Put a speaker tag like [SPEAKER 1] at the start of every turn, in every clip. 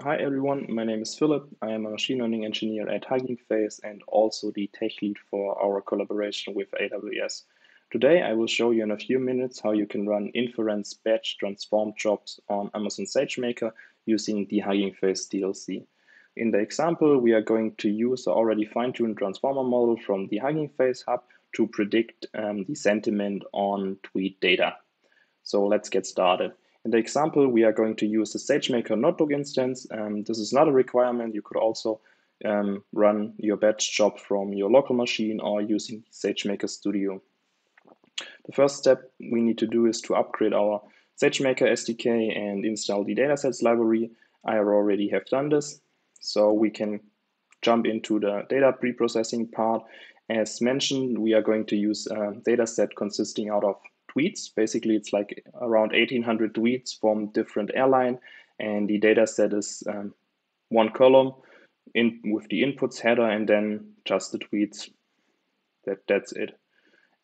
[SPEAKER 1] Hi everyone, my name is Philip. I am a machine learning engineer at Hugging Face and also the tech lead for our collaboration with AWS. Today I will show you in a few minutes how you can run inference batch transform jobs on Amazon SageMaker using the Hugging Face DLC. In the example, we are going to use the already fine-tuned transformer model from the Hugging Face hub to predict um, the sentiment on tweet data. So let's get started. In the example, we are going to use the SageMaker notebook instance. Um, this is not a requirement. You could also um, run your batch job from your local machine or using SageMaker Studio. The first step we need to do is to upgrade our SageMaker SDK and install the datasets library. I already have done this, so we can jump into the data preprocessing part. As mentioned, we are going to use a dataset consisting out of tweets. Basically, it's like around 1800 tweets from different airline, and the data set is um, one column in with the inputs header and then just the tweets. That that's it.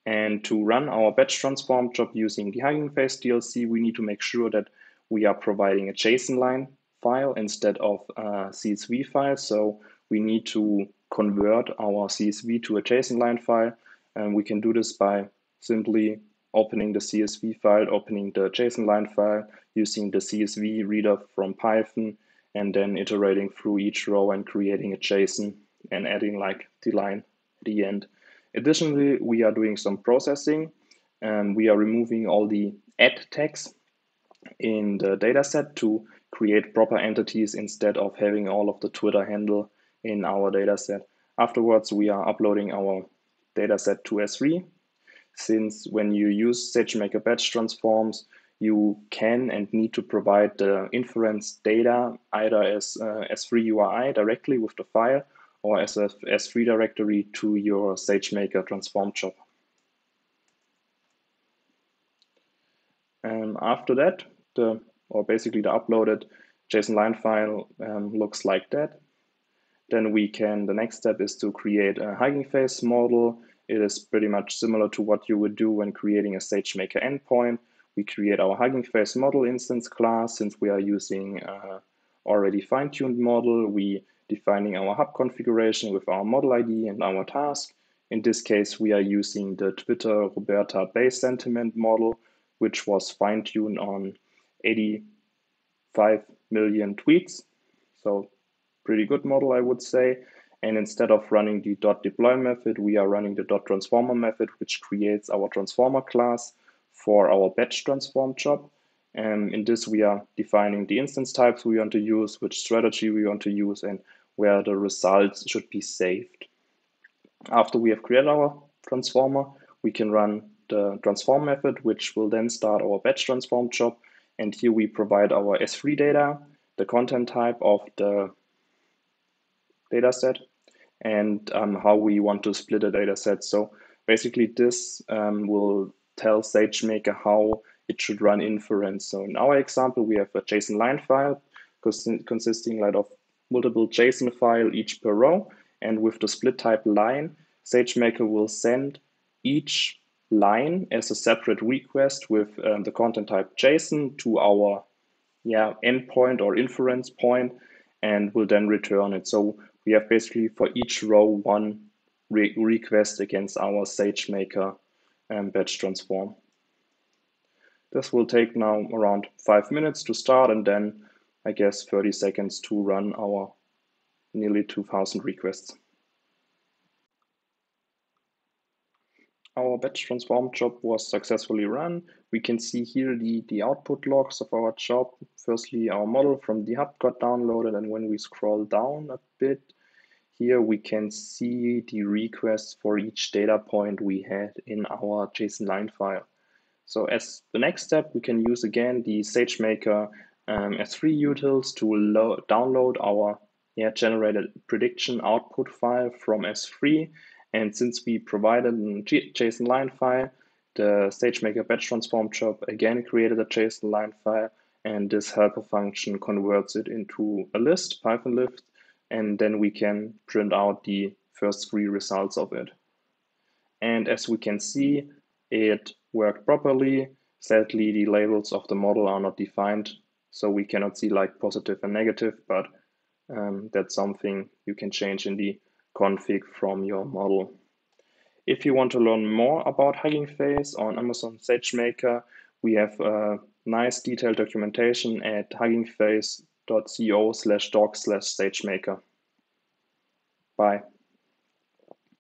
[SPEAKER 1] And to run our batch transform job using the Hugging Face DLC, we need to make sure that we are providing a JSON line file instead of a CSV file. So we need to convert our CSV to a JSON line file. And we can do this by simply opening the CSV file, opening the JSON line file, using the CSV reader from Python, and then iterating through each row and creating a JSON and adding like the line at the end. Additionally, we are doing some processing and we are removing all the add tags in the dataset to create proper entities instead of having all of the Twitter handle in our dataset. Afterwards, we are uploading our dataset to S3 since when you use SageMaker batch transforms, you can and need to provide the inference data either as uh, S3 URI directly with the file or as a S3 directory to your SageMaker transform job. Um, after that, the or basically the uploaded JSON line file um, looks like that. Then we can, the next step is to create a Hugging Face model it is pretty much similar to what you would do when creating a SageMaker endpoint. We create our Hugging Face model instance class since we are using uh, already fine-tuned model. We defining our hub configuration with our model ID and our task. In this case, we are using the Twitter Roberta base sentiment model, which was fine-tuned on 85 million tweets. So pretty good model, I would say. And instead of running the dot deploy method, we are running the dot transformer method, which creates our transformer class for our batch transform job. And in this, we are defining the instance types we want to use, which strategy we want to use, and where the results should be saved. After we have created our transformer, we can run the transform method, which will then start our batch transform job. And here we provide our S3 data, the content type of the dataset, and um, how we want to split a data set. So basically this um, will tell SageMaker how it should run inference. So in our example, we have a JSON line file consisting like of multiple JSON file each per row. And with the split type line, SageMaker will send each line as a separate request with um, the content type JSON to our yeah, endpoint or inference point and will then return it. So we have basically for each row one re request against our SageMaker um, batch transform. This will take now around five minutes to start and then I guess 30 seconds to run our nearly 2000 requests. Our batch transform job was successfully run. We can see here the, the output logs of our job. Firstly, our model from the hub got downloaded and when we scroll down a bit, here we can see the requests for each data point we had in our JSON line file. So as the next step, we can use again the SageMaker um, S3 utils to download our yeah, generated prediction output file from S3. And since we provided a JSON line file, the SageMaker batch transform job again created a JSON line file, and this helper function converts it into a list, Python list, and then we can print out the first three results of it. And as we can see, it worked properly. Sadly, the labels of the model are not defined So we cannot see like positive and negative, but um, that's something you can change in the config from your model. If you want to learn more about Hugging Face on Amazon SageMaker, we have a nice detailed documentation at huggingface.co slash doc slash SageMaker. Bye.